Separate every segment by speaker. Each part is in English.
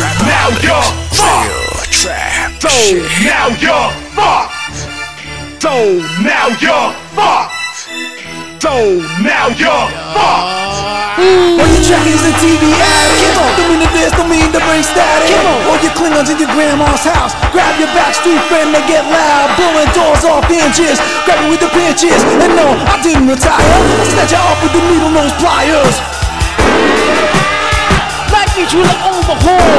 Speaker 1: now you're fucked. So now you're fucked. So now you're fucked. So now you're fucked.
Speaker 2: All you trackies and TV addicts Don't mean to this, don't mean to bring static. All you Klingons in your grandma's house. Grab your backstreet friend and get loud. Blowing doors off hinges Grab it with the pinches. And no, I didn't retire. I snatch you off with the needle nose pliers.
Speaker 3: Like me to the overhaul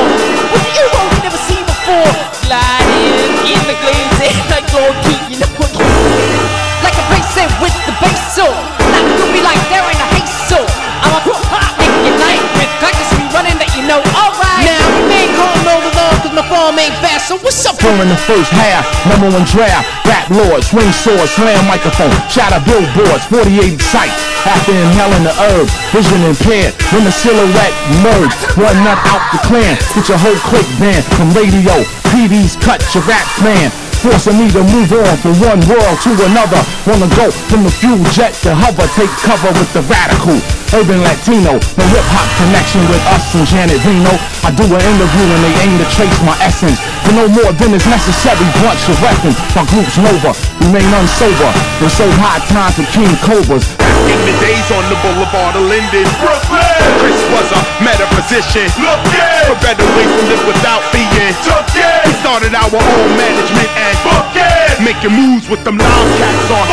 Speaker 3: so Not do me like they're in a haste so I'm a hop in your night with practice me running that you know alright Now you may call no the love cause my form ain't fast so what's up
Speaker 4: During the first half, number one draft, rap lords, swing swords, slam microphone, shatter billboards, 48 sights. After inhaling the herb, vision impaired. When the silhouette merged, one nut out the clan. Get your whole clique banned from radio. PD's cut your rap man. Forcing me to move on from one world to another. Wanna go from the fuel jet to hover, take cover with the radical. Urban Latino, no hip hop connection with us and Janet Reno. I do an interview and they aim to trace my essence. For no more than is necessary, bunch of weapons. My group's Nova, remain unsober. They serve high times with King Cobras.
Speaker 1: In the days on the boulevard of Linden, Brooklyn, Chris was a metaphysician. Look yeah, for better ways to live without being took yeah. We started our own management and yeah. making moves with them live cats on.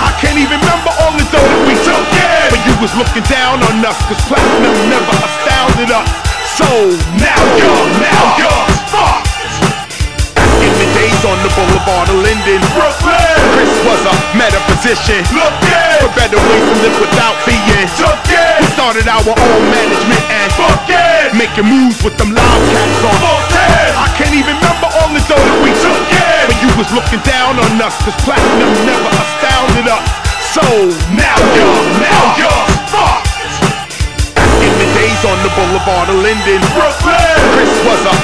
Speaker 1: I can't even remember all the dough that we took yeah. But you was looking down on us, cause platinum never astounded us. So now you're, now you're fucked. In the days on the boulevard of Linden, Brooklyn, Chris was a metaphysician. Look yeah, for better ways to live without being took yeah. We started our own management and fuck yeah, making moves with them loud cats on. I can't even remember all the dough that we took yeah, but you was looking down on us, cause platinum never astounded us. So now you're, now you're fucked. In the days on the boulevard of Linden, Brooklyn, Chris was a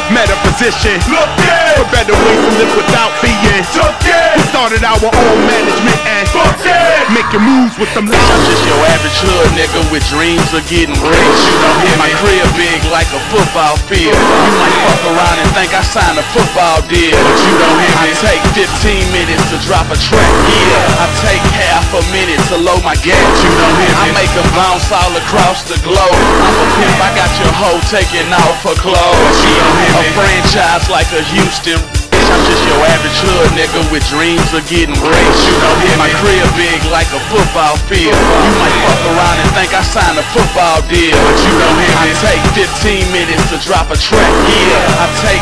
Speaker 1: metaphysician. Look yeah, for better ways to live without being took yeah. We started our own management and fuck yeah, making moves with them.
Speaker 5: I'm just your average hood nigga with dreams of getting rich. You know, hit my crib big like a football field. You might fuck around and think I signed a football deal, but you don't hear me. I take 15 minutes to drop a track, yeah. I take half a minute to load my gas. You don't hear me. I make them bounce all across the globe. I'm a pimp, I got your hoe taking off her clothes. You don't hear me. Like a Houston. I'm just your average hood nigga with dreams of getting rich. You know, hit my crib big like a football field. You might fuck around and think I signed a football deal, but you don't hear me. I take 15 minutes to drop a track, yeah. I take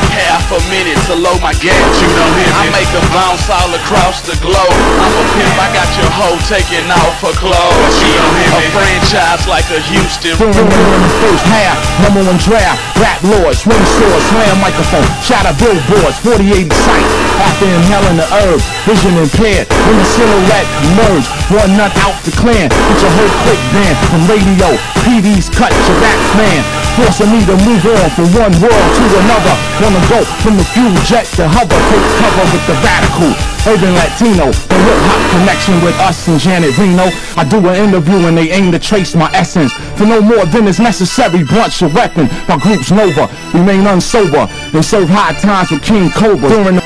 Speaker 5: a minute to load my gas. You know him. I make them bounce all across the globe. I'm a pimp, I got your hoe taking off her clothes. You hear me. A franchise like a Houston.
Speaker 4: During the first half, number one draft, rap lords, swing swords, slam microphone, shatter billboards, 48 sights. After inhaling the herb, vision impaired. When the silhouette merged, one nut out the clan. Get your whole clique banned from radio. PD's cut your rap man. Forcing me to move on from one world to another. Wanna go from the fuel jet to hover, take cover with the radical. Urban Latino, the hip hop connection with us and Janet Reno. I do an interview and they aim to trace my essence. For no more than is necessary, bunch of weapon. My group's Nova, remain unsober. They serve high times with King Cobra during the